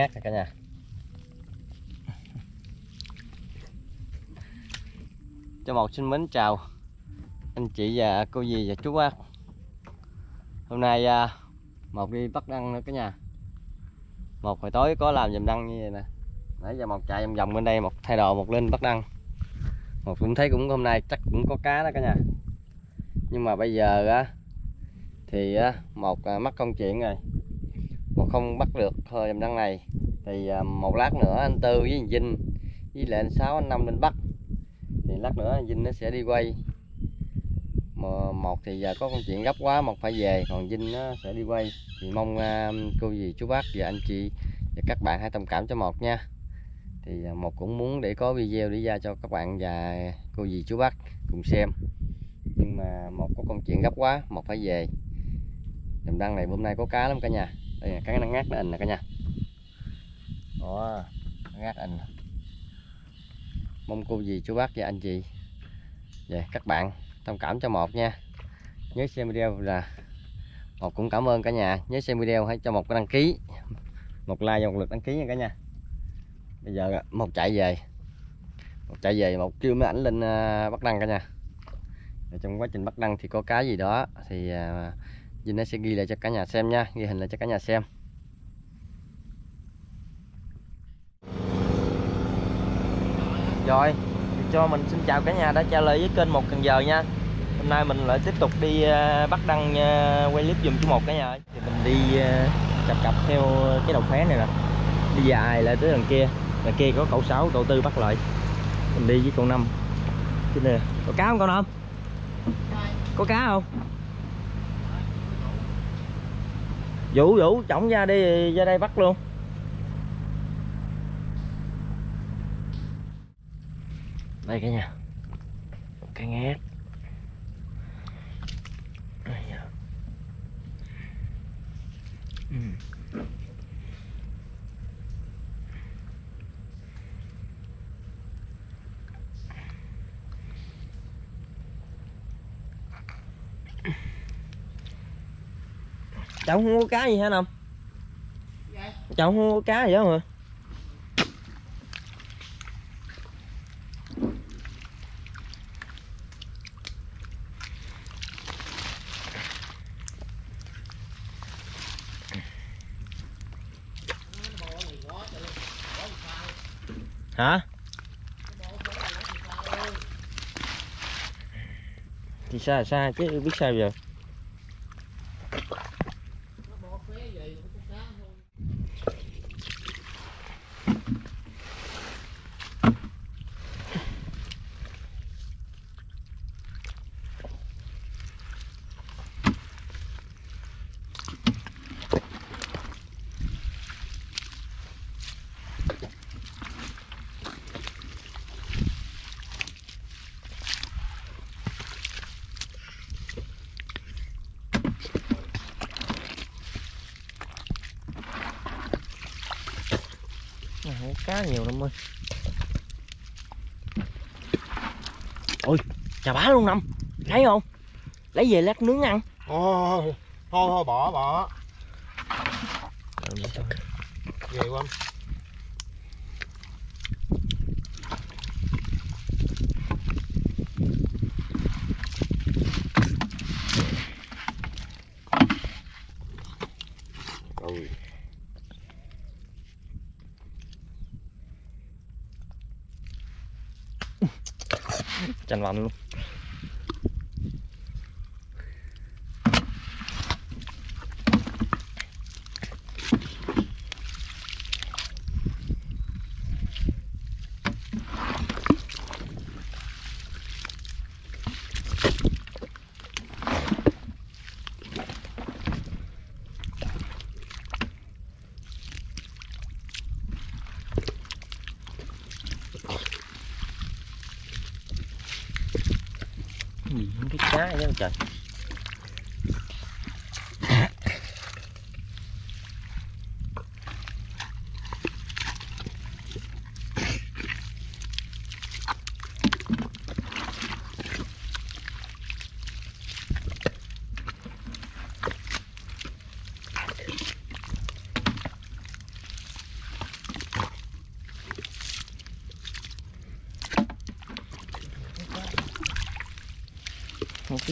ngát nè cả nhà. Cho một xin mến chào anh chị và cô dì và chú bác. Hôm nay à, một đi bắt đăng nữa cả nhà. Một hồi tối có làm dùm đăng như vậy nè. Nãy giờ một chạy vòng vòng bên đây, một thay đồ, một lên bắt đăng. Một cũng thấy cũng hôm nay chắc cũng có cá đó cả nhà. Nhưng mà bây giờ á, thì một à, mắc công chuyện rồi không bắt được dầm đăng này. Thì à, một lát nữa anh tư với anh vinh với lại anh sáu, anh năm lên bắt. Thì lát nữa anh vinh nó sẽ đi quay. Mà một thì giờ có công chuyện gấp quá, một phải về, còn vinh nó sẽ đi quay. Thì mong à, cô dì chú bác và anh chị và các bạn hãy thông cảm cho một nha. Thì à, một cũng muốn để có video để ra cho các bạn và cô dì chú bác cùng xem. Nhưng mà một có công chuyện gấp quá, một phải về. Đầm đăng này hôm nay có cá lắm cả nhà đây là cá nó ngát nó ình nè cả nhà. Đó ngát ình mong cô dì chú bác và anh chị và các bạn thông cảm cho một nha. Nhớ xem video là một cũng cảm ơn cả nhà. Nhớ xem video hãy cho một cái đăng ký. Một like và một lượt đăng ký nha cả nhà. Bây giờ một chạy về. Một chạy về một kêu mấy ảnh lên uh, bắt đăng cả nhà. Trong quá trình bắt đăng thì có cá gì đó thì Vinh nó sẽ ghi lại cho cả nhà xem nha ghi hình lại cho cả nhà xem. Rồi cho mình xin chào cả nhà đã trả lời với kênh một cần giờ nha. Hôm nay mình lại tiếp tục đi uh, bắt đăng uh, quay clip dùm chú một cả nhà thì mình đi uh, cặp cặp theo cái đầu phé này nè. Đi dài lại tới đằng kia? Đằng kia có cậu sáu cậu tư bắt lại. Mình đi với cậu năm. Cái này có cá không? Cậu năm? Có cá không vũ vũ, chổng ra đi, ra đây bắt luôn. Đây cả nhà. Cái ngát. Đây cháu không có cá gì hả năm cháu không có cá gì đó mà hả? Thì sao sao chứ biết sao giờ Này, không cá nhiều lắm ơi. Ôi chà bá luôn năm thấy không? Lấy về lát nướng ăn. Thôi thôi thôi bỏ bỏ. Về quá Ôi. Chanh vành luôn Cái gì không cái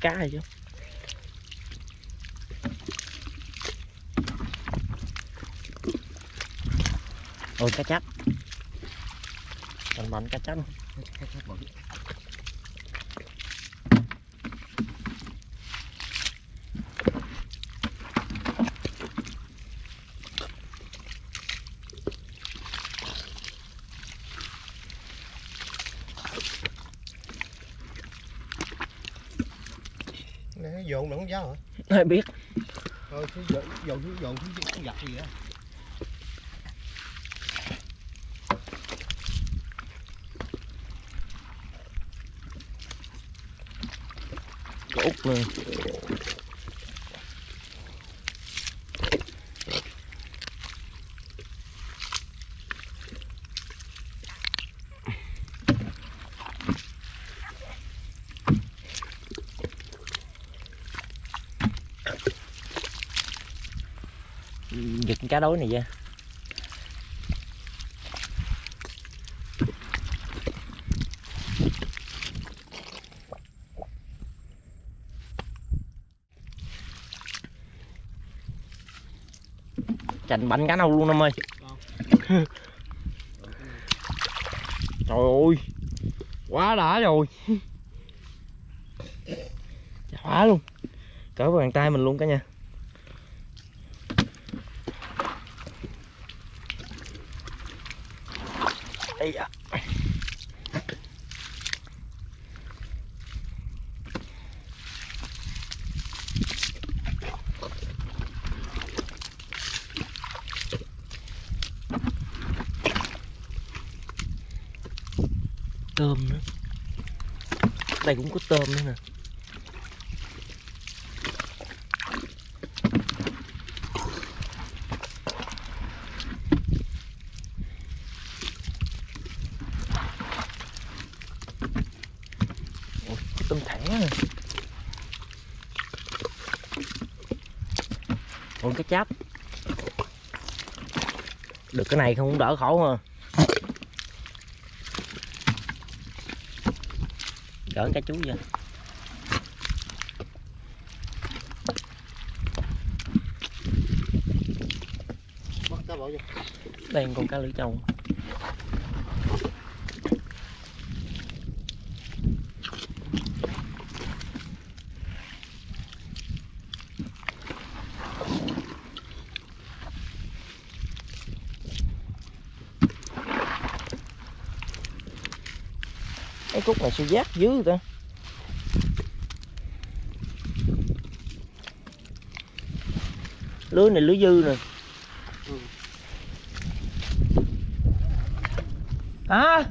cá vậy chứ. Ôi cá chắp mạnh mạnh cá chắp Nè, dồn đừng giá hả? ai biết Thôi, chứ dồn, dồn, chứ dồn, giặt gì á. có út luôn giật con cá đối này ra chành bánh cá nâu luôn năm ơi. Trời ơi, quá đã rồi. Dạ, quá luôn. Cỡ bàn tay mình luôn cả nhà Ây da. tôm nữa đây cũng có tôm nữa nè. Ôi, có tôm thẻ nè. Ôi cái cháp. Được cái này không cũng đỡ khổ mà Gỡ cá chú vô. Đây con cá lưỡi trâu cái cúc này sao giác dữ ta. Lưới này lưới dư nè. Hả?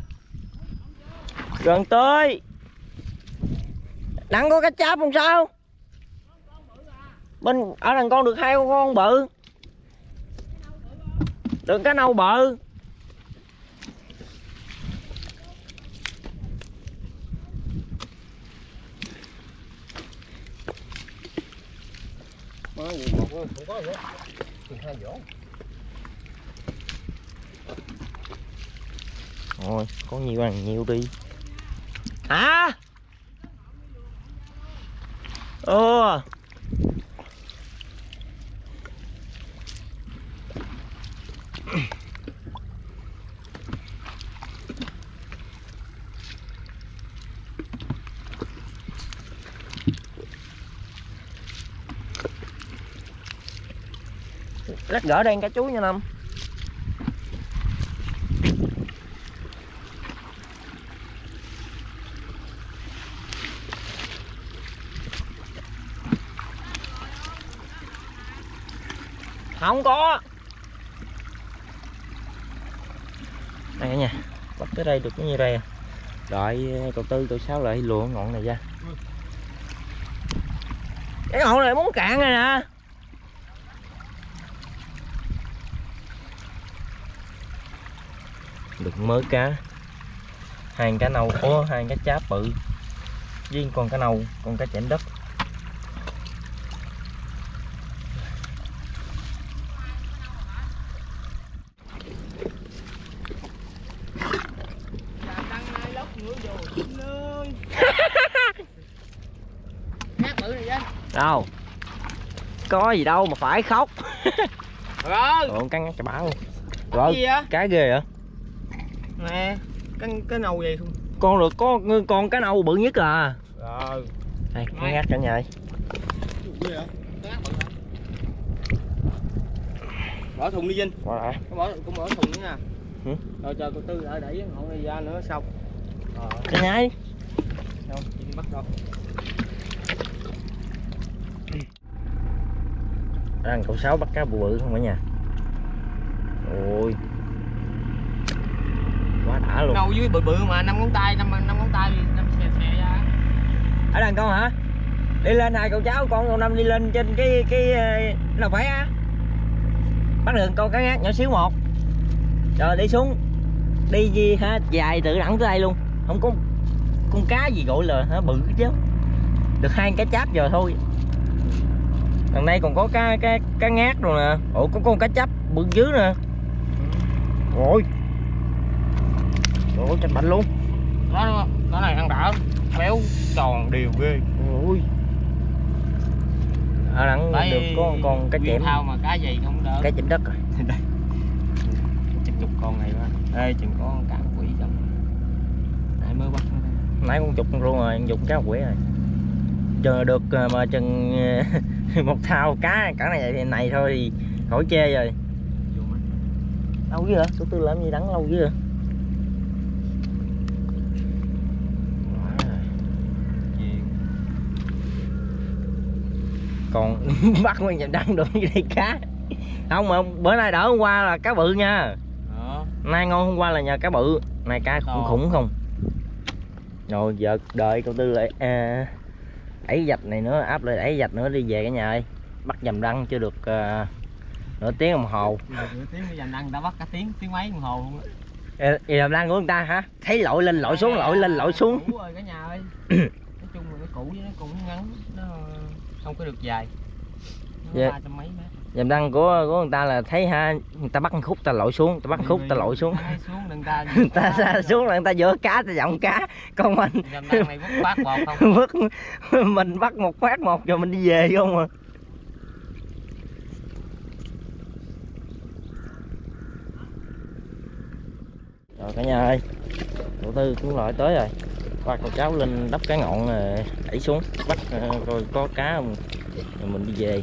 Gần tới. Nặng có cá cháp không sao? Bên ở đằng con được hai con, con bự. Được cá nâu bự Gì một không có nữa. Thì hai vỗ. Rồi, có nhiều ăn nhiều đi. Hả? Ồ. Lát gỡ đen cá chuối nha Năm. không có đây cả nhà bắt tới đây được cái như đây à. đợi cậu tư cậu sáu lại lùa cái ngọn này ra cái ngọn này muốn cạn rồi nè được mớ cá. Hai cá nâu có hai cá cháp bự. Với con cá nâu con cá chảnh đất. Đâu? Có gì đâu mà phải khóc. Rồi. Ủa, cắn cái báo rồi cá ghê hả Nè, cái cái nâu vậy không? con được có con cá nâu bự nhất à Rồi. đây nó Ngay. ngắt cả nhà ơi. Bỏ thùng đi Vinh. qua lại Có bỏ cũng bỏ thùng nữa nè. Ừ. Rồi chờ cô Tư lại đẩy ngọn này ra nữa xong. Rồi. cả nhà ơi. Đâu, Vinh bắt đâu. đang cậu sáu bắt cá bự bự không cả nhà ôi quá đã luôn. Nâu dưới bự bự mà năm ngón tay, năm năm ngón tay năm xè xè ra. ở đằng con hả? Đi lên hai cậu cháu con cậu năm đi lên trên cái cái ờ, nào phải á? Bắt được con cá ngát nhỏ xíu một. Rồi đi xuống. Đi gì ha dài từ đẳng tới đây luôn. Không có con cá gì gọi là hả bự chứ được hai cá cháp giờ thôi. Đằng đây còn có cá cá cá ngát rồi nè. Ủa có con cá chắp bự dữ nè. Ôi ôi chạch bạch luôn. Đó, đó này ăn đã. Béo tròn đều ghê. ôi. Ở đằng Tại được có con cá Nguyên chẽm thao mà cá gì không đỡ. cá chẽm đất rồi. Chục chục con này quá. Ê chừng có con cá quỷ trong. Nãy mới bắt nãy con chục con luôn rồi dùng cá quỷ rồi. Chờ được ờ, mà chừng ờ, một thao cá cả này thì này thôi thì khỏi chê rồi. Lâu dữ hả? Số tư làm gì đắng lâu dữ hả còn bắt nguyên nhầm đắng được như đây cá không mà bữa nay đỡ hôm qua là cá bự nha. Đó. nay ngon hôm qua là nhờ cá bự. Nay cá khủng khủng không? Rồi giờ đợi cậu tư lại à, ấy dạch này nữa áp lại ấy dạch nữa đi về cả nhà ơi bắt dầm đăng chưa được à, nửa tiếng đồng hồ. Nửa tiếng đang người ta bắt cả tiếng tiếng mấy đồng hồ luôn á. Làm đăng của người ta hả? Thấy lội lên lội xuống lội lên lội xuống. Cũ rồi cả nhà ơi. Nói chung là nó cũ với nó cũng ngắn, nó không có được dài. Nó Dạ. mấy mét. dầm đăng của của người ta là thấy ha người ta bắt khúc ta lội xuống ta bắt khúc ta lội xuống xuống ta. ta ra xuống là người ta vỡ cá ta giọng cá còn mình này vứt mình bắt một phát một rồi mình đi về không à rồi cả nhà ơi đầu tư cũng loại tới rồi qua con cháu lên đắp cái ngọn ờ, đẩy xuống, bắt ờ, rồi có cá không? Rồi mình đi về.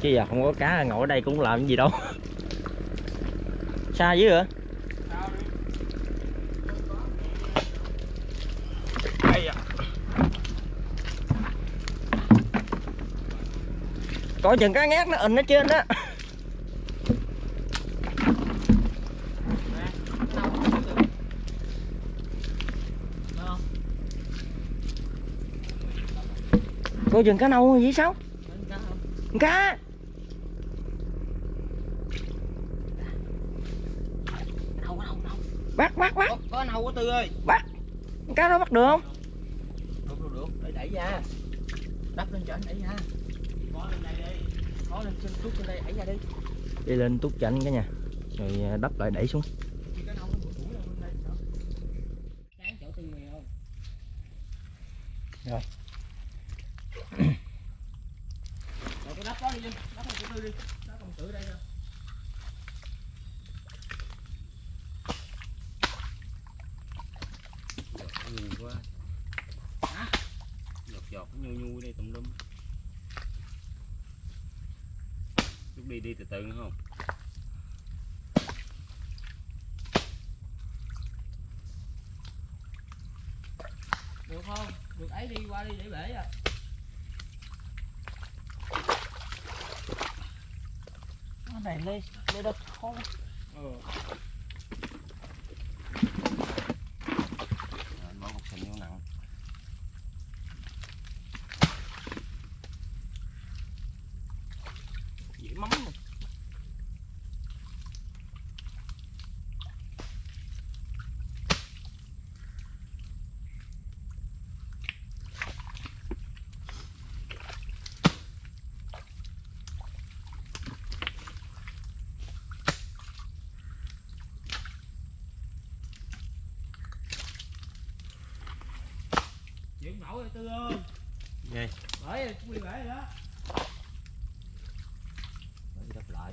Chứ giờ không có cá, ngồi ở đây cũng làm gì đâu. Xa dữ hả Đây coi chừng cá ngát nó ịn ở trên đó. Coi chừng cá nâu gì sao cá Đâu đâu đâu. bắt bắt bắt Có, có nâu của Tư ơi. cá đó bắt được không Được được được, để đẩy ra. Đắp lên trên đẩy ra. Có lên đây đi. Có lên trên chút trên đây đẩy ra đi. đi lên tút chạnh cả nhà rồi à, đắp lại đẩy xuống Cái nâu nó bự bự lên đây. đó. Sáng chỗ Tư này không? Rồi. Rồi tôi đắp đó đi Vinh, đắp lên chỗ Tư đi. Đắp công tử đây nè. Nhiều quá. Hả? Giọt giọt nhu nhu đây tùm lum. Chút từ nữa không? Được không? Được ấy đi qua đi để bể à. nó này lên lên đất khó Ừ. Rồi, bỏ cục sình vô nặng. Dễ mắm luôn. Chuyển nổi rồi Tư ơi. Gì? Bởi quy bể rồi đó Bể đắp lại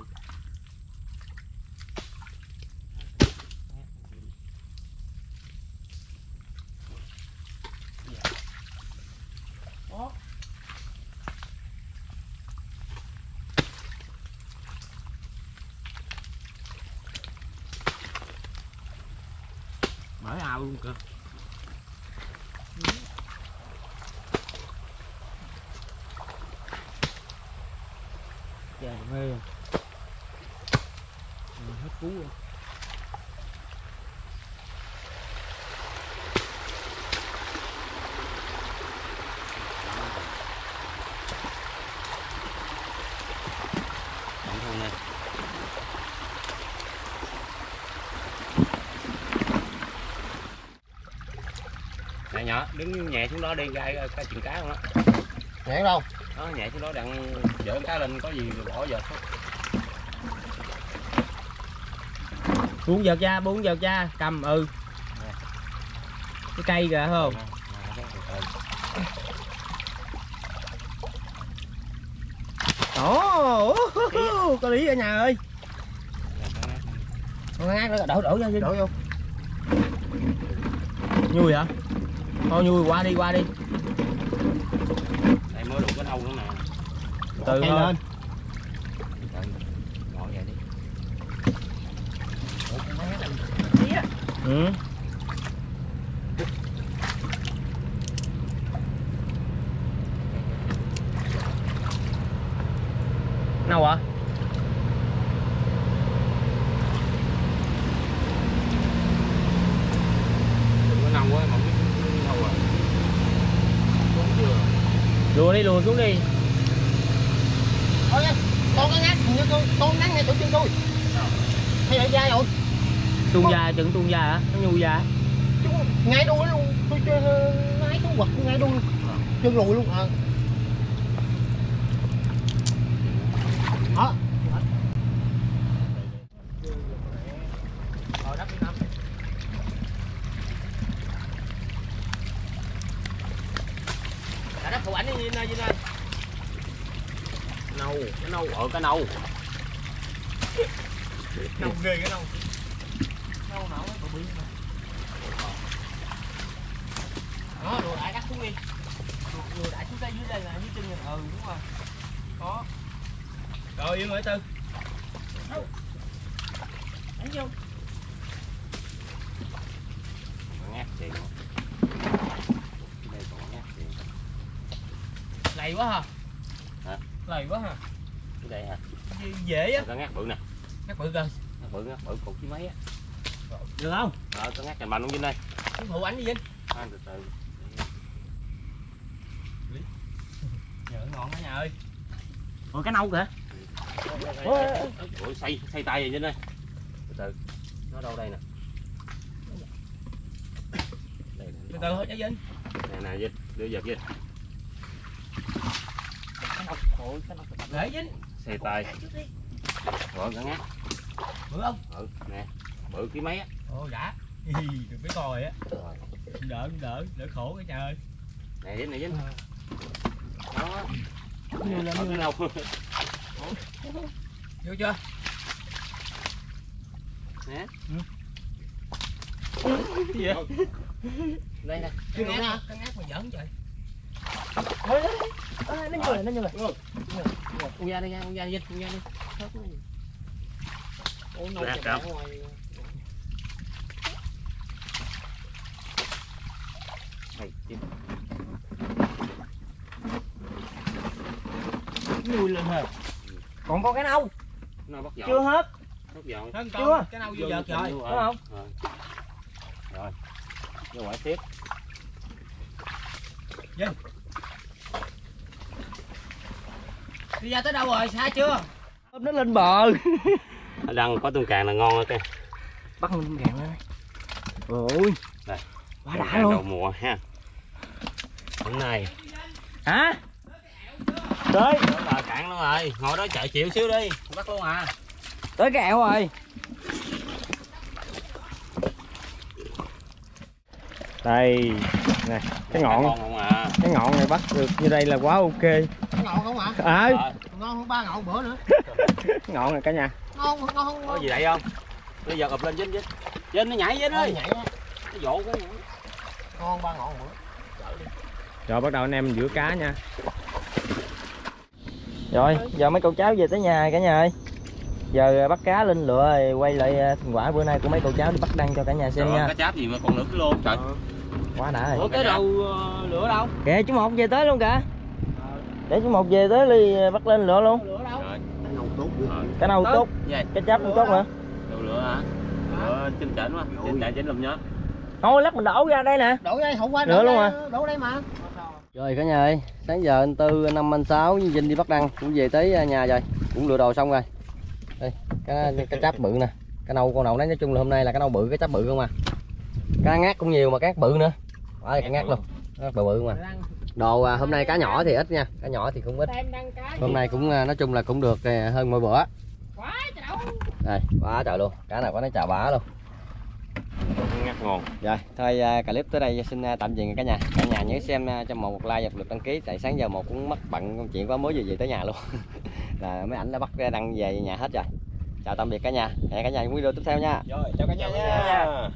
mở ao luôn cơ Trời mê rồi. Rồi, hết cú rồi. Nè nhỏ, đứng nhẹ xuống đó đi ra cái chừng cá không đó Nhẹ đâu? Đó, nhẹ xuống đó đặng dỡ cá lên có gì bỏ vào thôi Buông giật ra, buông giật ra, cầm ừ. Cái cây kìa không? Ồ, có lý ở nhà ơi. Con ngát nữa, đổ đổ vô, đổ vô. Nhui hả? Thôi nhui qua đi, qua đi. Nâu nữa nè Từ thôi. lên. Ngồi vậy đi Ừ. Nào ạ? Đừng có nâu quá, mà cái nâu à Đúng chưa? Lùa đi, lùa xuống đi. Thôi con có ngắt như con con ngắt ngay chỗ chân tôi. Hay là dai rồi, Tuôn da, chừng tuôn da hả? Nó nhui da. Ngay đuôi luôn. Tôi chơi ngay xuống quật ngay đuôi. Chân lùi luôn à. Đó. Rồi đắp đi năm. Đã đắp phụ ảnh đi Vinh ơi, Vinh ơi. Nâu, cái nâu, cái nâu ghê cái nâu. Nâu nào nó bị. Đó, lùa đại đắp xuống đi. Lùa đại xuống đây dưới đây là dưới chân nè. Ừ đúng rồi. Đó. Rồi yên rồi tư. Đánh vô. Ngát tiền Đây còn ngát tiền Lầy quá hả? Hả? Lầy quá hả? Đây hả? Dễ- á. Có ngát bự nè Chắc bự cơ. Ngát bự, ngát bự cục với mấy á Được không? Ờ, có ngát cành mạnh không Vinh đây Cái phụ ảnh đi Vinh. À, từ từ Nhỡ ngon cả nhà ơi. Ủa cái nâu kìa. Ủa, xây, xây tay rồi Vinh ơi Từ từ Nó đâu đây nè Đây nè, Từ từ thôi cháu Vinh. Nè nè Vinh, đưa giật Vinh Cái nâu cái nâu Để Vinh. Xây tay. Rồi, có ngát Bự không? Ừ, nè Bự ký mấy á. Ồ đã. Đừng biết coi á. Rồi. Đỡ đỡ đỡ khổ cái trời. Ơi. Nè Vinh, nè Vinh Đó. Như là Ở cái đâu Vô chưa? Nè. Gì vậy? Đây nè. Cái ngát, mà giỡn trời. Nó như này, nó như này. Con ra đây nha, con ra Vinh, con ra đi Thớt nó gì Ôi, Nè, ngoài. Này, chín nuôi lên hả? Còn có cái nâu. Chưa hết. Bắt Chưa. Cái nâu vô giật rồi. Đúng không? Rồi Rồi Vô quả tiếp Đi ra tới đâu rồi? Xa chưa? Nó lên bờ. Ở đăng có tương càng là ngon á cái Bắt lên gạn lên. Ôi. Đây. Quá đã càng luôn. đầu mùa ha Hôm nay Hả? Tới, là cạn luôn rồi Ngồi đó chờ chịu xíu đi Bắt luôn à tới cái ẻo rồi. Đây. nè cái ngọn à cái ngọn này bắt được như đây là quá ok ngon không hả? À, ngon hơn ba ngọn bữa nữa. Ngọn này cả nhà. Ngon ngon có ngon gì đây không? Bây giờ ụp lên dính dính dính nó nhảy dính Ơi, nhảy á. cái dỗ cái ngon ba ngọn bữa. Rồi bắt đầu anh em rửa cá nha. Rồi giờ mấy cậu cháu về tới nhà cả nhà ơi. Giờ bắt cá lên lửa rồi quay lại ờ, thành quả bữa nay của mấy cậu cháu đi bắt đăng cho cả nhà xem nha. cá cháp gì mà còn nửa kilo trời. Quá đã rồi. Ủa cái đầu ờ, lửa đâu? Kìa chú một về tới luôn cả để chú một về tới đi ờ, bắt lên lửa luôn. Cái nào tốt vậy. Cái chấp cũng tốt hả? Đầu lửa hả? Lửa trên chỉnh quá. Trên chạy chỉnh lùm nhá thôi lát mình đổ ra đây nè. Đổ đây không qua Nữa đổ luôn đây, hả? đổ đây mà. Rồi cả nhà ơi, sáng giờ anh Tư, anh Năm, anh Sáu với Vinh đi bắt đăng cũng về tới à, nhà rồi, cũng lựa đồ xong rồi. Đây, cái cái cháp bự nè. Cái nâu con nào đấy nói chung là hôm nay là cái nâu bự, cái cháp bự không à. Cá ngát cũng nhiều mà cá bự nữa. Đó, cá ngát luôn. Nó bự bự mà. Đồ à, hôm nay cá nhỏ thì ít nha, cá nhỏ thì cũng ít. Hôm nay cũng à, nói chung là cũng được à, hơn mỗi bữa. Đây, quá trời luôn. Cá nào có nó chà bá luôn. ngắt ngon Rồi, thôi clip tới đây xin tạm dừng cả nhà. Cả nhà nhớ xem cho một, một like và một lượt đăng ký tại sáng giờ một cũng mất bận công chuyện quá mới vừa về tới nhà luôn. là mấy ảnh đã bắt đăng về nhà hết rồi. Chào tạm biệt cả nhà. Hẹn cả nhà trong video tiếp theo nha. rồi chào cả nhà nha